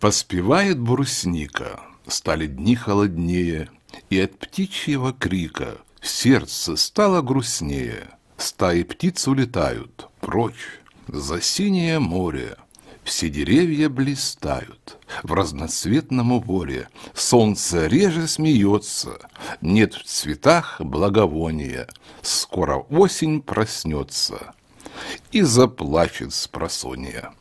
Поспевает брусника, стали дни холоднее, И от птичьего крика в сердце стало грустнее. Стаи птиц улетают прочь за синее море, Все деревья блистают в разноцветном уборе, Солнце реже смеется, нет в цветах благовония, Скоро осень проснется и заплачет с просонья.